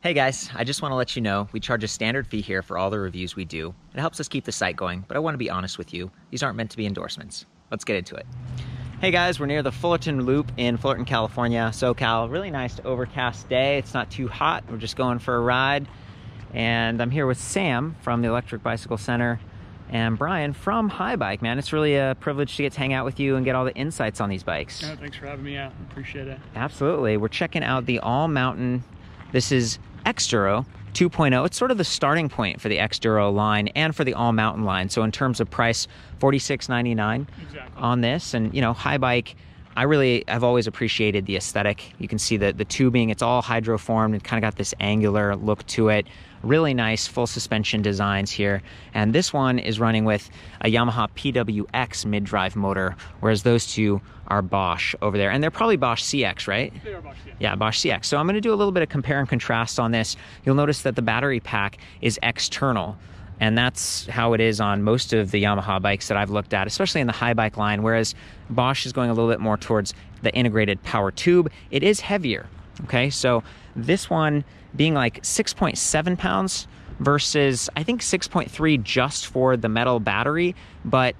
Hey guys, I just want to let you know we charge a standard fee here for all the reviews we do. It helps us keep the site going, but I want to be honest with you. These aren't meant to be endorsements. Let's get into it. Hey guys, we're near the Fullerton Loop in Fullerton, California, SoCal. Really nice overcast day. It's not too hot. We're just going for a ride. And I'm here with Sam from the Electric Bicycle Center and Brian from Haibike, man. It's really a privilege to get to hang out with you and get all the insights on these bikes. Yeah, thanks for having me out. Appreciate it. Absolutely. We're checking out the All Mountain. This is Xduro 2.0. It's sort of the starting point for the Xduro line and for the All Mountain line. So in terms of price, $46.99 Exactly. on this. And you know, Haibike. I really have always appreciated the aesthetic. You can see the the tubing, it's all hydroformed and kind of got this angular look to it. Really nice full suspension designs here. And this one is running with a Yamaha PWX mid-drive motor, whereas those two are Bosch over there. And they're probably Bosch CX, right? They are Bosch, yeah. Yeah, Bosch CX. So I'm going to do a little bit of compare and contrast on this. You'll notice that the battery pack is external. And that's how it is on most of the Yamaha bikes that I've looked at, especially in the Haibike line, whereas Bosch is going a little bit more towards the integrated power tube. It is heavier, okay? So this one being like 6.7 pounds versus I think 6.3 just for the metal battery, but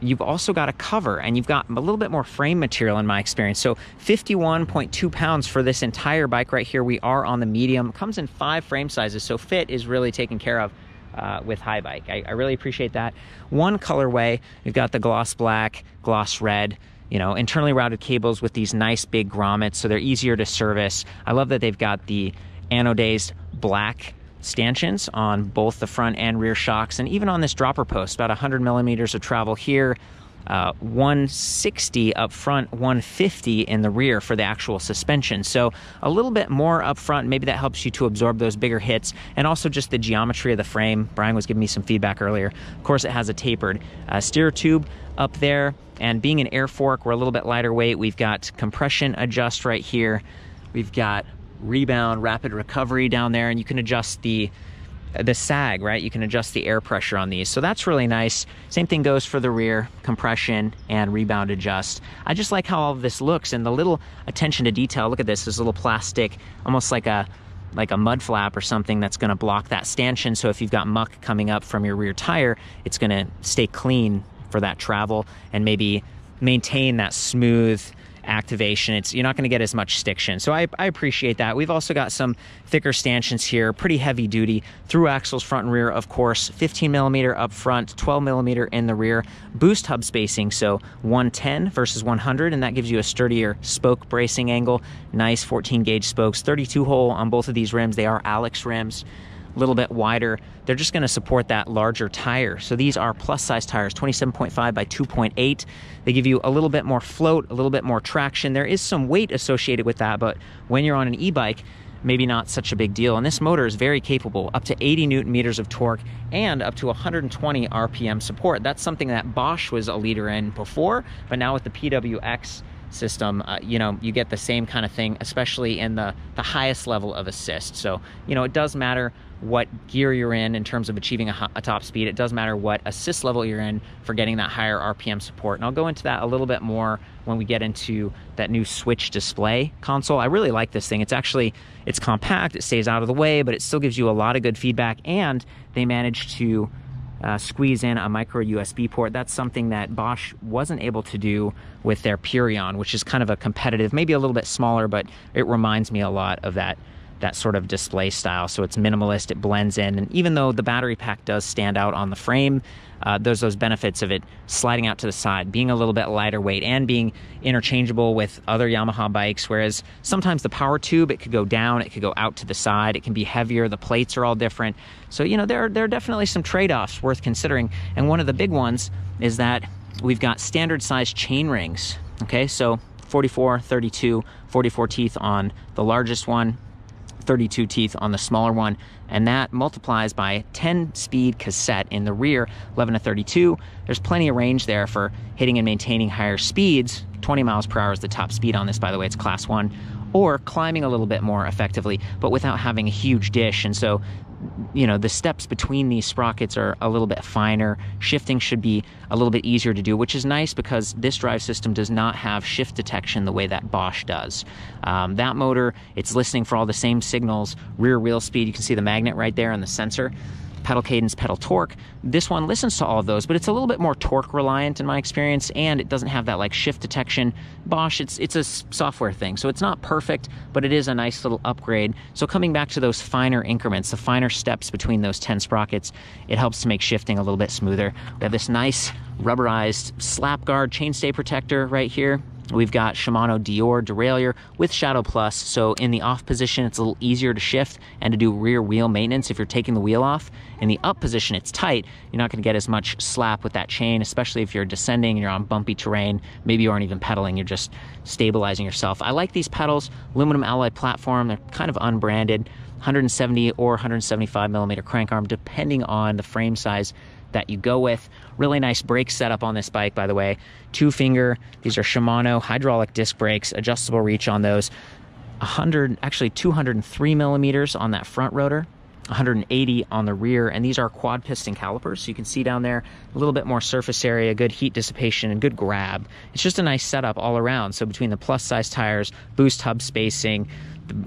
you've also got a cover and you've got a little bit more frame material in my experience. So 51.2 pounds for this entire bike right here. We are on the medium. Comes in five frame sizes, so fit is really taken care of uh, with Haibike. I, I really appreciate that. One colorway, we've got the gloss black, gloss red, you know, internally routed cables with these nice big grommets, so they're easier to service. I love that they've got the anodized black stanchions on both the front and rear shocks, and even on this dropper post, about 100 millimeters of travel here, uh, 160 up front, 150 in the rear for the actual suspension. So a little bit more up front. Maybe that helps you to absorb those bigger hits, and also just the geometry of the frame. Brian was giving me some feedback earlier. Of course, it has a tapered uh, steer tube up there, and being an air fork, we're a little bit lighter weight. We've got compression adjust right here. We've got rebound, rapid recovery down there, and you can adjust the the sag, right? You can adjust the air pressure on these. So that's really nice. Same thing goes for the rear, compression and rebound adjust. I just like how all this looks and the little attention to detail. Look at this, this little plastic, almost like a like a mud flap or something that's going to block that stanchion. So if you've got muck coming up from your rear tire, it's going to stay clean for that travel and maybe maintain that smooth activation. It's you're not going to get as much stiction. So I, I appreciate that. We've also got some thicker stanchions here, pretty heavy duty through axles front and rear, of course, 15 millimeter up front, 12 millimeter in the rear, boost hub spacing, so 110 versus 100, and that gives you a sturdier spoke bracing angle. Nice 14 gauge spokes, 32 hole on both of these rims. They are Alex rims a little bit wider. They're just going to support that larger tire. So these are plus size tires, 27.5 by 2.8. They give you a little bit more float, a little bit more traction. There is some weight associated with that, but when you're on an e-bike, maybe not such a big deal. And this motor is very capable, up to 80 newton meters of torque and up to 120 RPM support. That's something that Bosch was a leader in before, but now with the PWX system, uh, you know, you get the same kind of thing, especially in the, the highest level of assist. So, you know, it does matter what gear you're in in terms of achieving a, a, top speed. It does matter what assist level you're in for getting that higher RPM support. And I'll go into that a little bit more when we get into that new switch display console. I really like this thing. It's actually, it's compact, it stays out of the way, but it still gives you a lot of good feedback. And they managed to uh, squeeze in a micro USB port. That's something that Bosch wasn't able to do with their Purion, which is kind of a competitive, maybe a little bit smaller, but it reminds me a lot of that that sort of display style. So it's minimalist, it blends in, and even though the battery pack does stand out on the frame, uh, there's those benefits of it sliding out to the side, being a little bit lighter weight, and being interchangeable with other Yamaha bikes. Whereas sometimes the power tube, it could go down, it could go out to the side, it can be heavier, the plates are all different. So, you know, there, are, there are definitely some trade offs worth considering. And one of the big ones is that we've got standard size chain rings. Okay, so 44, 32, 44 teeth on the largest one, 32 teeth on the smaller one, and that multiplies by 10 speed cassette in the rear, 11 to 32. There's plenty of range there for hitting and maintaining higher speeds. 20 miles per hour is the top speed on this, by the way, it's class one, or climbing a little bit more effectively, but without having a huge dish. And so you know the steps between these sprockets are a little bit finer. Shifting should be a little bit easier to do which is nice because this drive system does not have shift detection the way that bosch does. Um, that motor it's listening for all the same signals rear wheel speed. You can see the magnet right there on the sensor pedal cadence, pedal torque. This one listens to all of those, but it's a little bit more torque reliant in my experience, and it doesn't have that like shift detection. Bosch, it's it's a software thing, so it's not perfect, but it is a nice little upgrade. So coming back to those finer increments, the finer steps between those 10 sprockets, it helps to make shifting a little bit smoother. We have this nice rubberized slap guard chainstay protector right here. We've got Shimano Deore derailleur with Shadow Plus, so in the off position, it's a little easier to shift and to do rear wheel maintenance if you're taking the wheel off. In the up position, it's tight. You're not going to get as much slap with that chain, especially if you're descending and you're on bumpy terrain. Maybe you aren't even pedaling, you're just stabilizing yourself. I like these pedals, aluminum alloy platform, they're kind of unbranded. 170 or 175 millimeter crank arm, depending on the frame size that you go with. Really nice brake setup on this bike, by the way. Two finger, these are Shimano hydraulic disc brakes, adjustable reach on those. 100, actually 203 millimeters on that front rotor. 180 on the rear and these are quad piston calipers so you can see down there a little bit more surface area good heat dissipation and good grab it's just a nice setup all around so between the plus size tires boost hub spacing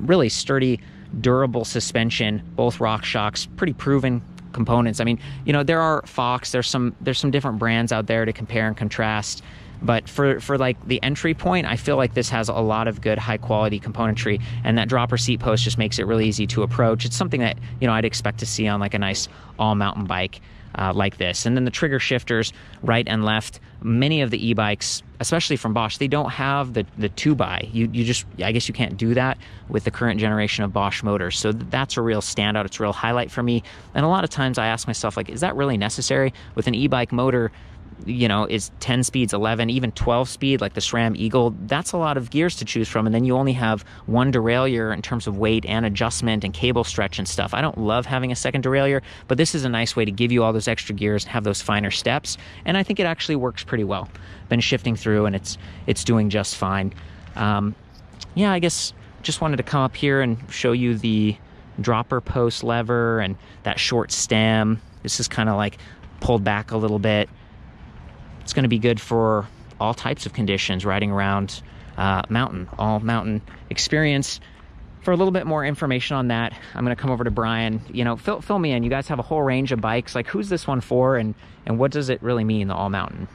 really sturdy durable suspension both RockShox, pretty proven components. I mean, you know, there are Fox, there's some there's some different brands out there to compare and contrast. But for, for like the entry point, I feel like this has a lot of good high quality componentry and that dropper seat post just makes it really easy to approach. It's something that, you know, I'd expect to see on like a nice all mountain bike uh, like this. And then the trigger shifters, right and left. Many of the e-bikes, especially from Bosch, they don't have the the two by. You you just I guess you can't do that with the current generation of Bosch motors. So that's a real standout. It's a real highlight for me. And a lot of times I ask myself like, is that really necessary with an e-bike motor? You know, is 10 speeds, 11, even 12 speed, like the SRAM Eagle, that's a lot of gears to choose from. And then you only have one derailleur in terms of weight and adjustment and cable stretch and stuff. I don't love having a second derailleur, but this is a nice way to give you all those extra gears and have those finer steps. And I think it actually works pretty well. Been shifting through and it's, it's doing just fine. Um, yeah, I guess just wanted to come up here and show you the dropper post lever and that short stem. This is kind of like pulled back a little bit. It's going to be good for all types of conditions, riding around uh, mountain, all mountain experience. For a little bit more information on that, I'm going to come over to Brian. You know, fill, fill me in. You guys have a whole range of bikes. Like, who's this one for, and and what does it really mean, the all mountain?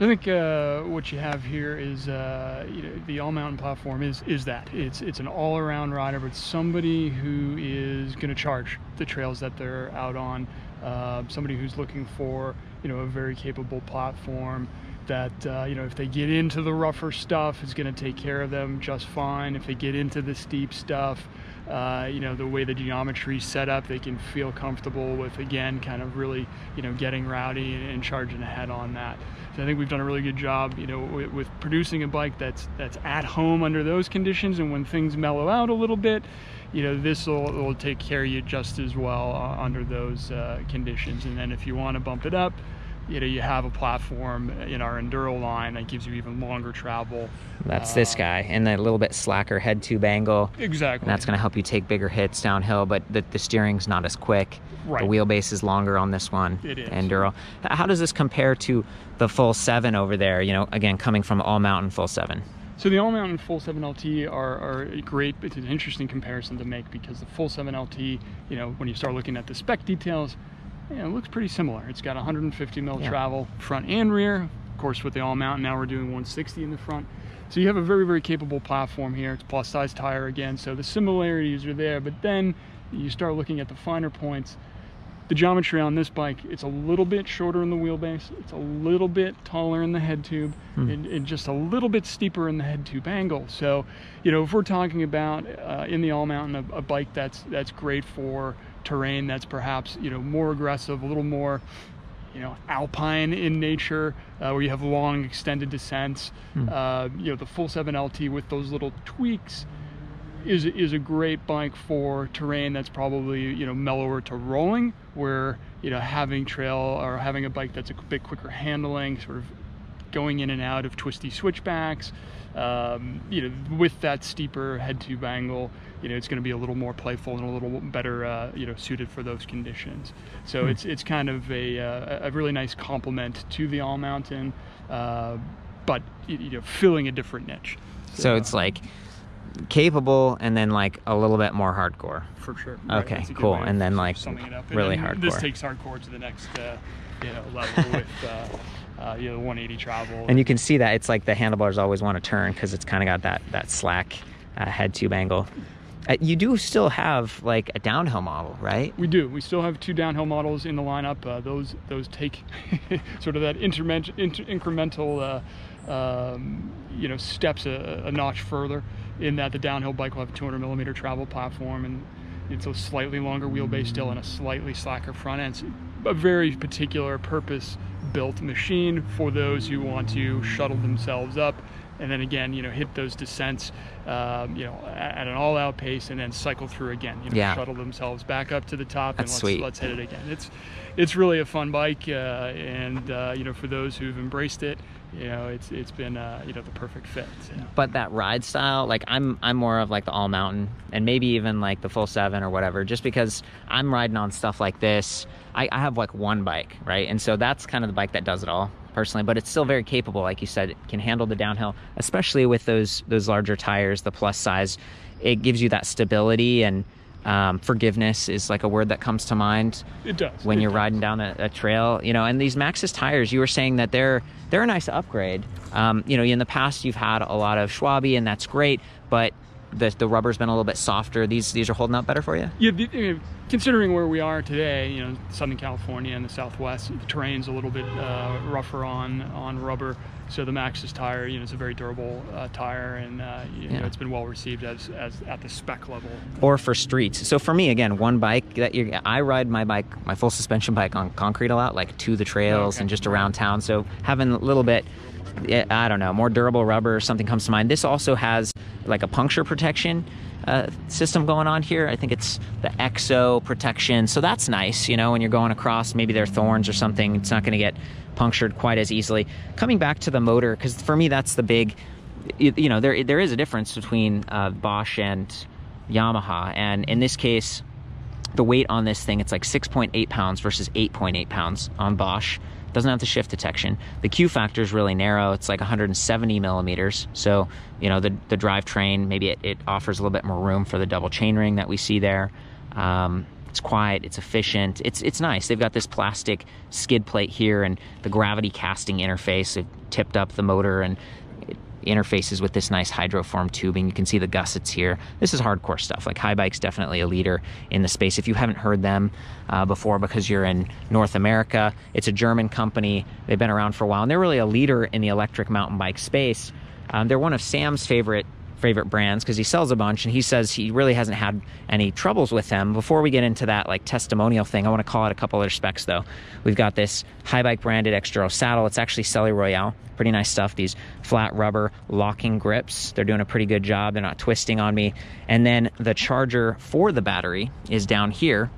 I think uh, what you have here is uh, you know, the all mountain platform is is that it's it's an all around rider, but somebody who is going to charge the trails that they're out on. Uh, somebody who's looking for you know a very capable platform that uh, you know if they get into the rougher stuff it's going to take care of them just fine. If they get into the steep stuff uh, you know the way the geometry set up they can feel comfortable with again kind of really you know getting rowdy and, and charging ahead on that. So I think we've done a really good job you know with, with producing a bike that's that's at home under those conditions and when things mellow out a little bit you know this will, will take care of you just as well uh, under those uh, conditions. And then if you want to bump it up you know you have a platform in our enduro line that gives you even longer travel. That's uh, this guy and the little bit slacker head tube angle. Exactly. And that's going to help you take bigger hits downhill but the, the steering's not as quick. Right. the wheelbase is longer on this one it is. Enduro. How does this compare to the full seven over there you know again coming from all mountain full seven? So the All Mountain Full 7 LT are, are great. It's an interesting comparison to make because the Full 7 LT, you know, when you start looking at the spec details, yeah, it looks pretty similar. It's got 150 mil yeah. travel front and rear. Of course, with the all mountain, now we're doing 160 in the front. So you have a very, very capable platform here. It's plus size tire again, so the similarities are there. But then you start looking at the finer points. The geometry on this bike, it's a little bit shorter in the wheelbase. It's a little bit taller in the head tube hmm. and, and, just a little bit steeper in the head tube angle. So, you know, if we're talking about uh, in the all mountain, a, a bike that's that's great for terrain that's perhaps you know more aggressive, a little more you know alpine in nature, uh, where you have long extended descents. Hmm. Uh, you know the full 7 LT with those little tweaks is is a great bike for terrain that's probably you know mellower to rolling, where you know having trail or having a bike that's a bit quicker handling, sort of going in and out of twisty switchbacks. Um, you know, with that steeper head tube angle, you know, it's going to be a little more playful and a little better, uh, you know, suited for those conditions. So hmm. it's it's kind of a, uh, a really nice complement to the all mountain, uh, but you know, filling a different niche. So, so it's like capable and then like a little bit more hardcore. For sure. Okay, cool. And then like really then hardcore. This takes hardcore to the next, uh, you know, level with. Uh, uh, you know, 180 travel. And you can see that it's like the handlebars always want to turn because it's kind of got that that slack uh, head tube angle. Uh, you do still have like a downhill model, right? We do. We still have two downhill models in the lineup. Uh, those those take sort of that inter- incremental, uh, um, you know, steps a, a, notch further. In that the downhill bike will have a 200 millimeter travel platform and it's a slightly longer wheelbase still and a slightly slacker front end. It's a very particular purpose built machine for those who want to shuttle themselves up and then again, you know, hit those descents, um, you know, at, an all-out pace, and then cycle through again. You know, yeah. shuttle themselves back up to the top, That's and let's sweet. let's hit it again. It's it's really a fun bike, uh, and uh, you know, for those who've embraced it, you know, it's it's been uh, you know the perfect fit. So. But that ride style, like I'm I'm more of like the all mountain, and maybe even like the full seven or whatever, just because I'm riding on stuff like this. I, I have like one bike, right, and so that's kind of the bike that does it all personally, but it's still very capable. Like you said, it can handle the downhill, especially with those those larger tires, the plus size. It gives you that stability and um, forgiveness is like a word that comes to mind. It does when it you're does. riding down a, a, trail, you know. And these Maxxis tires, you were saying that they're they're a nice upgrade. Um, you know, in the past you've had a lot of Schwalbe, and that's great, but the the rubber's been a little bit softer. These these are holding up better for you. Yeah, the, considering where we are today, you know, Southern California and the Southwest, the terrain's a little bit uh, rougher on on rubber. So the Maxxis tire, you know, it's a very durable uh, tire, and uh, you yeah. know, it's been well received as, as at the spec level. Or for streets. So for me, again, one bike that you I ride my bike, my full suspension bike on concrete a lot, like to the trails okay. and just around town. So having a little bit I don't know, more durable rubber or something comes to mind. This also has like a puncture protection uh, system going on here. I think it's the EXO protection. So that's nice, you know, when you're going across, maybe there are thorns or something, it's not going to get punctured quite as easily. Coming back to the motor, because for me, that's the big, you, you, know, there there is a difference between uh, Bosch and Yamaha. And in this case, the weight on this thing, it's like 6.8 pounds versus 8.8 pounds on Bosch doesn't have the shift detection. The Q factor is really narrow. It's like 170 millimeters. So, you know, the, the drivetrain, maybe it, it offers a little bit more room for the double chainring that we see there. Um, it's quiet, it's efficient, it's it's nice. They've got this plastic skid plate here and the gravity casting interface. It tipped up the motor and interfaces with this nice hydroform tubing. You can see the gussets here. This is hardcore stuff. Like Haibike's definitely a leader in the space. If you haven't heard them uh, before because you're in North America, it's a German company. They've been around for a while and they're really a leader in the electric mountain bike space. Um, they're one of Sam's favorite favorite brands because he sells a bunch and he says he really hasn't had any troubles with them. Before we get into that like testimonial thing, I want to call out a couple other specs though. We've got this Haibike branded Xduro saddle. It's actually Selle Royal. Pretty nice stuff. These flat rubber locking grips. They're doing a pretty good job. They're not twisting on me. And then the charger for the battery is down here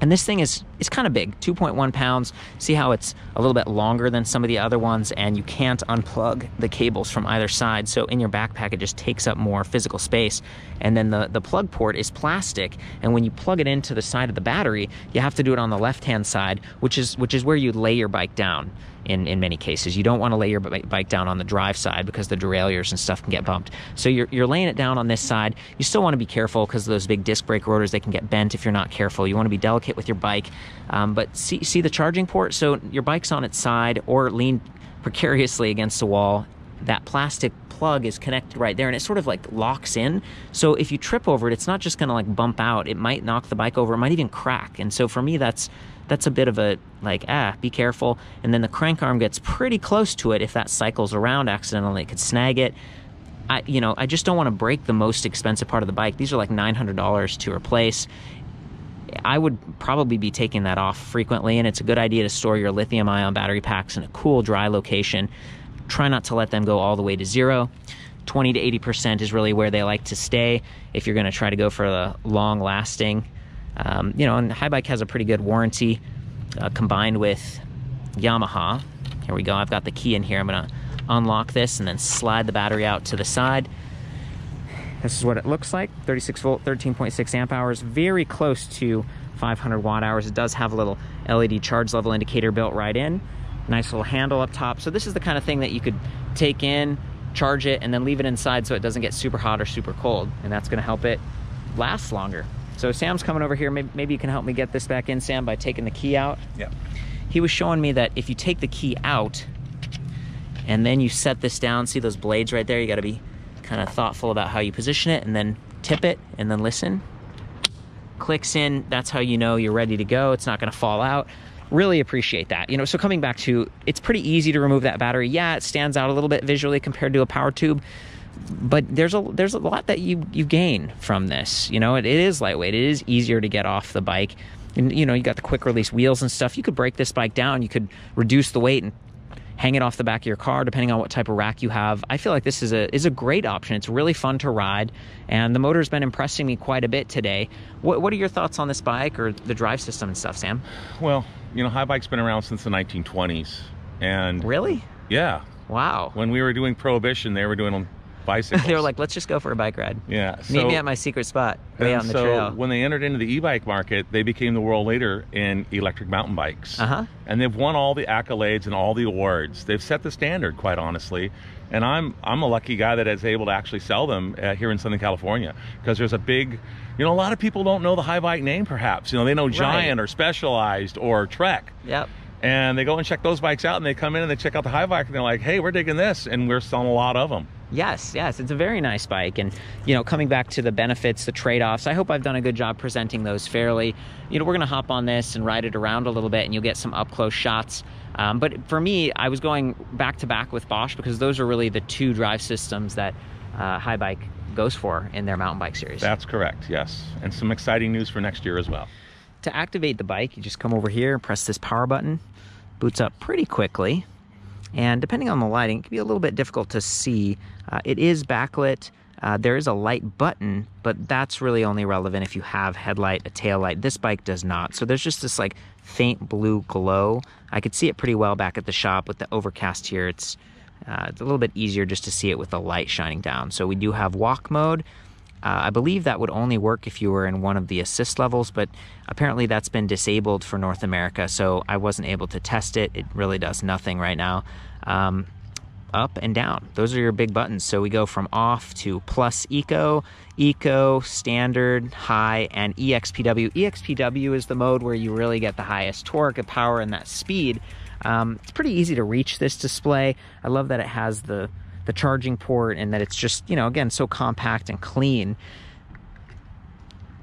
and this thing is is kind of big, 2.1 pounds. See how it's a little bit longer than some of the other ones, and you can't unplug the cables from either side. So in your backpack, it just takes up more physical space. And then the, the plug port is plastic, and when you plug it into the side of the battery, you have to do it on the left-hand side, which is which is where you lay your bike down in, in many cases. You don't want to lay your bike down on the drive side because the derailleurs and stuff can get bumped. So you're, you're laying it down on this side. You still want to be careful because those big disc brake rotors, they can get bent if you're not careful. You want to be delicate with your bike. Um, but see, see the charging port? So your bike's on its side or lean precariously against the wall. That plastic plug is connected right there and it sort of like locks in. So if you trip over it, it's not just going to like bump out. It might knock the bike over. It might even crack. And so for me, that's that's a bit of a like ah be careful and then the crank arm gets pretty close to it if that cycles around accidentally it could snag it I, you know, I just don't want to break the most expensive part of the bike. These are like $900 to replace. I would probably be taking that off frequently, and it's a good idea to store your lithium ion battery packs in a cool, dry location. Try not to let them go all the way to zero. 20 to 80% is really where they like to stay if you're going to try to go for the long lasting um, you know, and Haibike has a pretty good warranty uh, combined with Yamaha. Here, Here we go. I've got the key in here. I'm gonna unlock this and then slide the battery out to the side. This is what it looks like. 36 volt, 13.6 amp hours, very close to 500 watt hours. It does have a little LED charge level indicator built right in. Nice little handle up top. So this is the kind of thing that you could take in, charge it, and then leave it inside so it doesn't get super hot or super cold. And that's gonna help it last longer. So Sam's coming over here. Maybe, maybe you can help me get this back in, Sam, by taking the key out. Yeah. He was showing me that if you take the key out and then you set this down, see those blades right there? You gotta be kind of thoughtful about how you position it and then tip it and then listen. Clicks in, that's how you know you're ready to go. It's not gonna fall out. Really appreciate that. You know, so coming back to, it's pretty easy to remove that battery. Yeah, it stands out a little bit visually compared to a power tube, but there's a there's a lot that you you gain from this. You know, it, it is lightweight. It is easier to get off the bike. And you know, you got the quick release wheels and stuff. You could break this bike down. You could reduce the weight and hang it off the back of your car depending on what type of rack you have. I feel like this is a is a great option. It's really fun to ride and the motor's been impressing me quite a bit today. What what are your thoughts on this bike or the drive system and stuff, Sam? Well, you know, Haibike's been around since the 1920s. And Really? yeah, Wow. when we were doing prohibition, they were doing on bicycles. they were like, let's just go for a bike ride. yeah. Meet me at my secret spot way out on the so trail. when they entered into the e-bike market, they became the world leader in electric mountain bikes. Uh-huh. And they've won all the accolades and all the awards. They've set the standard, quite honestly. And I'm I'm a lucky guy that is able to actually sell them uh, here in Southern California because there's a big, you know, a lot of people don't know the Haibike name. Perhaps you know they know Giant or Specialized or Trek. Yep. and they go and check those bikes out and they come in and they check out the Haibike and they're like hey we're digging this and we're selling a lot of them Yes, yes, it's a very nice bike. And, you know, coming back to the benefits, the trade offs, I hope I've done a good job presenting those fairly. You know, we're going to hop on this and ride it around a little bit and you'll get some up close shots. Um, but for me, I was going back to back with Bosch because those are really the two drive systems that uh, Haibike goes for in their mountain bike series. that's correct yes and some exciting news for next year as well to activate the bike, you just come over here, and press this power button, boots up pretty quickly. And depending on the lighting, it can be a little bit difficult to see. Uh, it is backlit. Uh, there is a light button, but that's really only relevant if you have headlight, a tail light. This bike does not. So there's just this like faint blue glow. I could see it pretty well back at the shop with the overcast here. It's uh, it's a little bit easier just to see it with the light shining down. So we do have walk mode. Uh, I believe that would only work if you were in one of the assist levels, but apparently that's been disabled for North America, so I wasn't able to test it. It really does nothing right now. Um, up and down, those are your big buttons. So we go from off to plus eco, eco, standard, high, and EXPW. EXPW is the mode where you really get the highest torque and power and that speed. Um, it's pretty easy to reach this display. I love that it has the the charging port and that it's just you know again so compact and clean.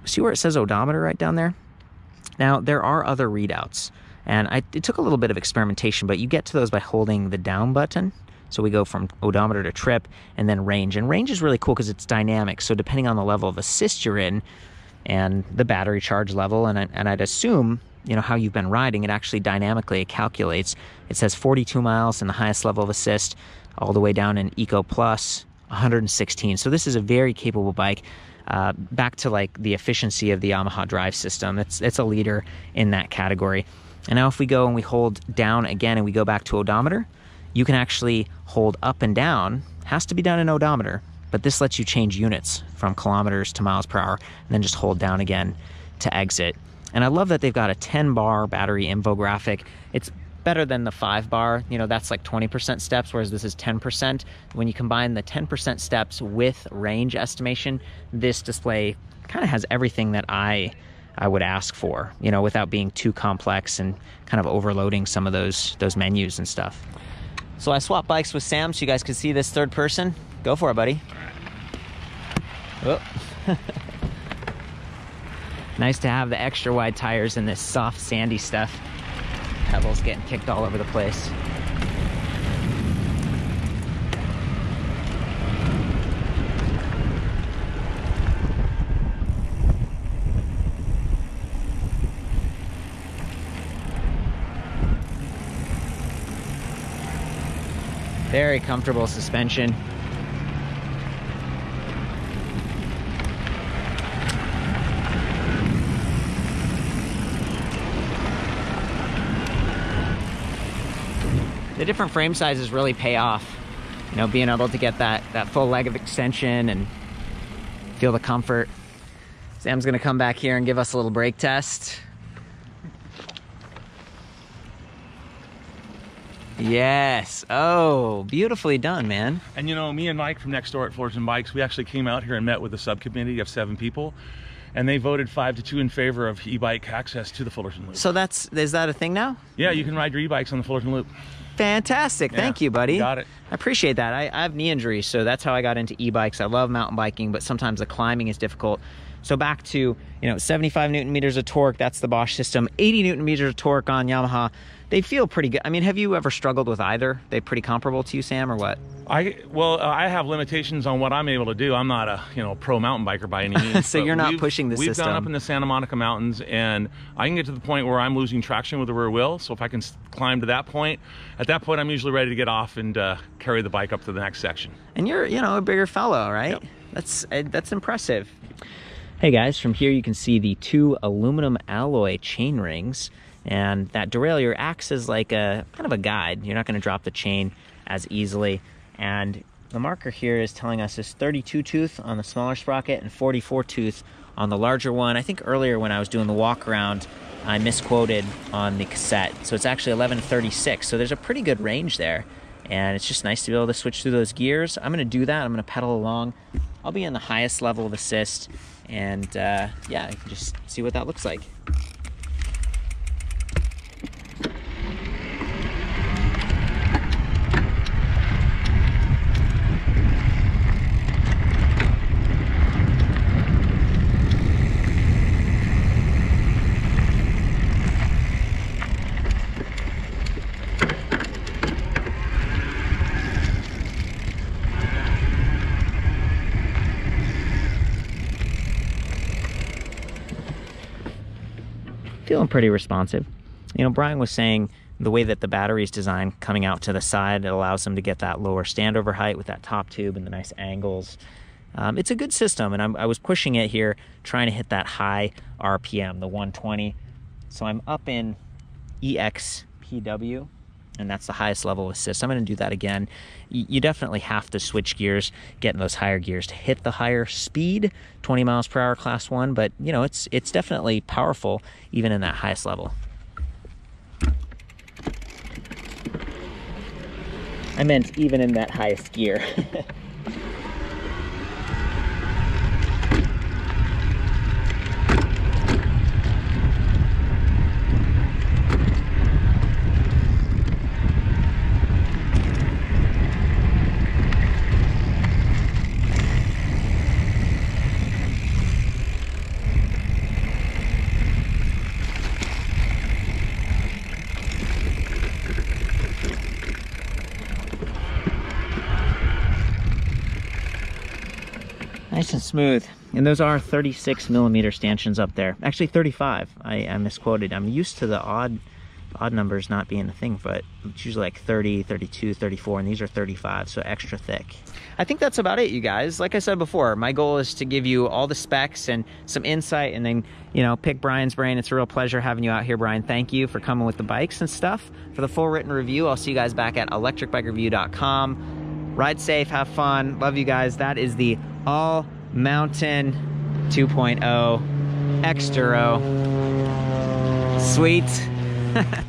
See where it says odometer right down there? Now there are other readouts and I, it took a little bit of experimentation but you get to those by holding the down button. So we go from odometer to trip and then range. And range is really cool because it's dynamic. So depending on the level of assist you're in and the battery charge level and, I, and i'd assume you know how you've been riding it actually dynamically calculates. It says 42 miles in the highest level of assist all the way down in eco plus 116 so this is a very capable bike. Uh, back to like the efficiency of the yamaha drive system it's it's a leader in that category. And now if we go and we hold down again and we go back to odometer you can actually hold up and down. Has to be done in odometer but this lets you change units from kilometers to miles per hour and then just hold down again to exit. And i love that they've got a 10 bar battery infographic. It's better than the 5 bar you know that's like 20% steps whereas this is 10% when you combine the 10% steps with range estimation this display kind of has everything that i i would ask for you know without being too complex and kind of overloading some of those those menus and stuff. So i swapped bikes with sam so you guys could see this third person. Go for it buddy. Oh. nice to have the extra wide tires in this soft sandy stuff pebbles getting kicked all over the place. Very comfortable suspension different frame sizes really pay off. You know, being able to get that, that full leg of extension and feel the comfort. Sam's gonna come back here and give us a little brake test. Yes. Oh, beautifully done, man. And you know, me and Mike from next door at Fullerton Bikes, we actually came out here and met with a subcommittee of seven people, and they voted five to two in favor of e-bike access to the Fullerton Loop. So that's is that a thing now? Yeah, you can ride your e-bikes on the Fullerton Loop. Fantastic. Yeah, Thank you, buddy. got it. I appreciate that. I, I have knee injuries, so that's how I got into e-bikes. I love mountain biking, but sometimes the climbing is difficult. So back to, you know, 75 newton meters of torque, that's the Bosch system. 80 newton meters of torque on Yamaha. They feel pretty good. I mean, have you ever struggled with either? They pretty comparable to you, Sam, or what? I well, uh, I have limitations on what I'm able to do. I'm not a you know pro mountain biker by any means. So you're not pushing the We've system. gone up in the Santa Monica Mountains, and I can get to the point where I'm losing traction with the rear wheel. So if I can climb to that point, at that point I'm usually ready to get off and uh, carry the bike up to the next section. And you're, you know, a bigger fellow, right? Yep. That's uh, that's impressive. Hey guys, from here you can see the two aluminum alloy chain rings, and that derailleur acts as like a kind of a guide. You're not going to drop the chain as easily. And the marker here is telling us is 32 tooth on the smaller sprocket and 44 tooth on the larger one. I think earlier when I was doing the walk around, I misquoted on the cassette. So it's actually 1136. So there's a pretty good range there. And it's just nice to be able to switch through those gears. I'm going to do that. I'm going to pedal along. I'll be in the highest level of assist. And uh, yeah, just see what that looks like. Feeling pretty responsive. You know, Brian was saying the way that the battery is designed coming out to the side, it allows them to get that lower standover height with that top tube and the nice angles. Um, it's a good system, and I'm, I was pushing it here, trying to hit that high RPM, the 120. So I'm up in EXPW, and that's the highest level of assist. I'm going to do that again. You definitely have to switch gears, get in those higher gears to hit the higher speed, 20 miles per hour class one. But you know, it's it's definitely powerful even in that highest level. I meant even in that highest gear. smooth. And those are 36 millimeter stanchions up there. Actually 35. I, I misquoted. I'm used to the odd odd numbers not being a thing, but it's usually like 30, 32, 34, and these are 35, so extra thick. I think that's about it, you guys. Like I said before, my goal is to give you all the specs and some insight and then, you know, pick Brian's brain. It's a real pleasure having you out here, Brian. Thank you for coming with the bikes and stuff. For the full written review, I'll see you guys back at electricbikereview.com. Ride safe, have fun. Love you guys. That is the All Mountain 2.0 Xduro. Sweet.